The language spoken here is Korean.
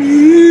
음.